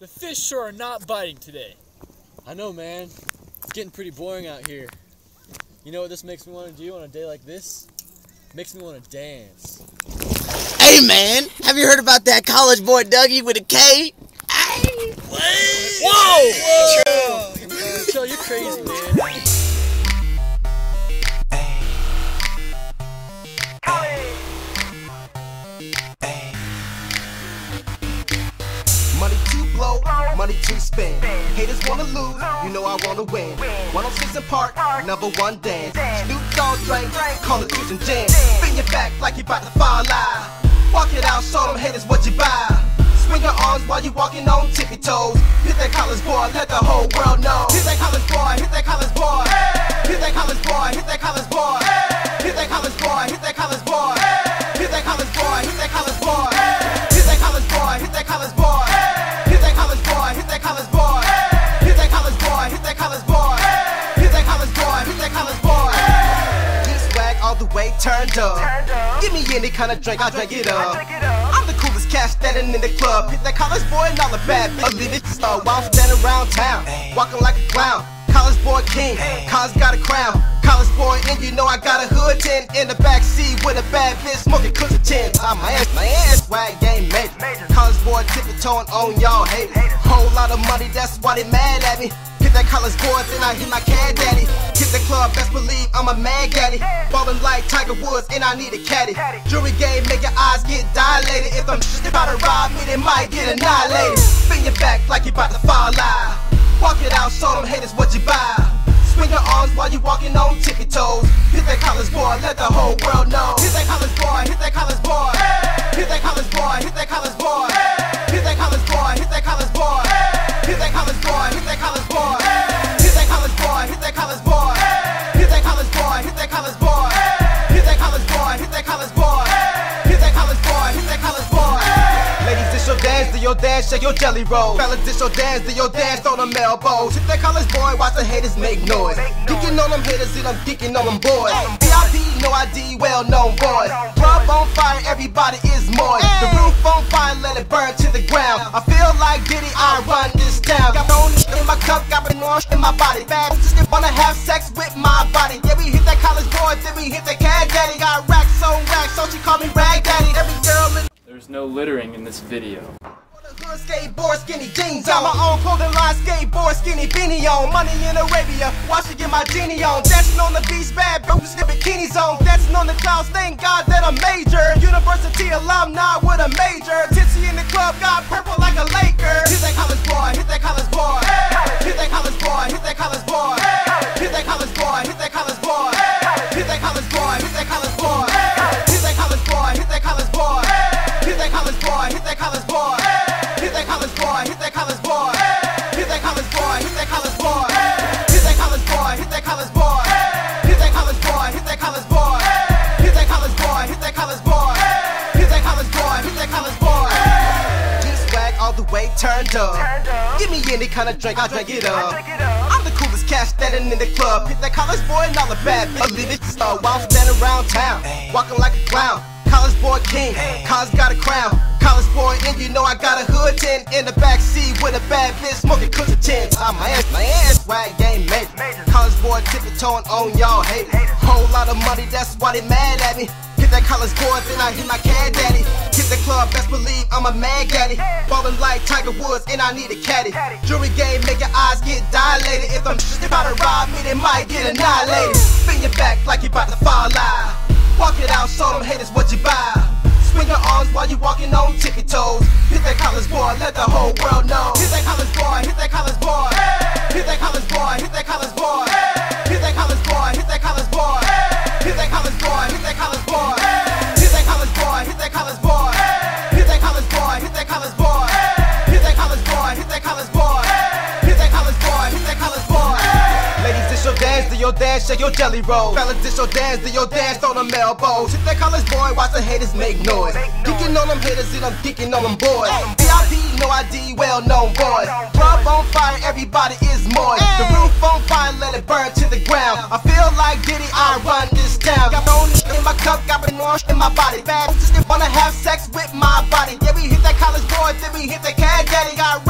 The fish sure are not biting today. I know, man. It's getting pretty boring out here. You know what this makes me want to do on a day like this? makes me want to dance. Hey, man, have you heard about that Koll3ge Boy Dougie with a K? Hey! Whoa! Whoa! Chill, you're crazy, man. Haters wanna lose, you know I wanna win. 106 and Park, number one dance. Snoop Dogg drink, call it juice and jam. Spin your back like you bout to fall live. Walk it out, show them haters what you buy. Swing your arms while you walking on tippy toes. Hit that college boy, let the whole world know. Hit that college boy, hit that college boy. Hit that college boy, hit that college boy. Hit that college boy, hit that college boy. Hit that college boy, hit that turned up. Give me any kind of drink, I'll drink it up. I'm the coolest cat standing in the club. Hit that college boy and all the bad bitches. Leave it star while I'm standing around town. Walking like a clown. College boy king, college got a crown. College boy, and you know I got a hood 10 in the back seat with a bad bitch smoking cookie 10. I'm my ass, my ass swag game major. College boy tippy toeing on y'all hate. Whole lot of money, that's why they mad at me. Hit that college boy, then I hit my cat daddy. Hit the club, best believe I'm a mad daddy. Ballin' like Tiger Woods, and I need a caddy. Jewelry game, make your eyes get dilated. If I'm shit about to rob me, they might get annihilated. Spin your back like you about to fall live. Walk it out, show them haters what you buy. Swing your arms while you walking on tippy toes. Hit that college boy, let the whole world your shake your jelly roll. This your dance, your them elbows. Hit that college boy, watch the haters make noise. Geeking on them haters, and I'm geeking on them boys. VIP, no ID, well known boys. On fire, everybody is moist. The roof on fire, let it burn to the ground. I feel like Diddy, I run this town. Got in my cup, got in my body. Bad that wanna have sex with my body. Yeah, we hit that college boy, then we hit cat daddy. Got racks on racks, so she call me rag daddy. Every girl in There's no littering in this video. Skateboard, skinny jeans on. my own clothing line, skateboard, skinny beanie on. Money in Arabia, watch it get my genie on. Dancing on the beach, bad bitches in bikinis on. Dancing on the clouds, thank God that I'm major. University alumni with a major. Tipsy in the club, got purple like a Laker. Hit that college boy, hit that college boy. Hit that college boy, hit that college boy. Hit that college boy, hit that college boy. Hit that college boy, hit that college boy. Hit that college boy, hit that college boy. Hit that college boy, hit that college boy. Way turned up. Give me any kind of drink, I'll drink it up. I'm the coolest cat standing in the club. Hit that college boy and all the bad bitches. Leave it star while I'm standing around town. Walking like a clown. College boy king, college got a crown. College boy, and you know I got a hood 10 in the back seat with a bad bitch smoking cookie 10. I'm my ass, my ass swag game major. College boy tippy toeing on y'all hate. Whole lot of money, that's why they mad at me. Hit that college boy, then I hit my cat daddy. Hit best believe I'm a mad daddy. Ballin' like Tiger Woods, and I need a caddy. Jewelry game, make your eyes get dilated. If I'm shit about to rob me, they might get annihilated. Spin your back like you about to fall live. Walk it out, show them haters what you buy. Swing your arms while you walking on tippy toes. Hit that college boy, let the whole world know. Hit that college boy, hit that college boy. Hit that college boy, hit that college boy. Hit that college boy, hit that college boy. Hit that college boy, hit that college boy. Your your shake your jelly roll. Fellas, this your dance, do your dance on them elbows. Hit that college boy, watch the haters make noise. Geeking on them haters, and I'm geeking on them boys. VIP, no ID, well known boys. Club on fire, everybody is moist. The roof on fire, let it burn to the ground. I feel like Diddy, I run this town. Got no in my cup, got no in my body. Bad that wanna have sex with my body. Yeah, we hit that college boy, then we hit that cat daddy. Got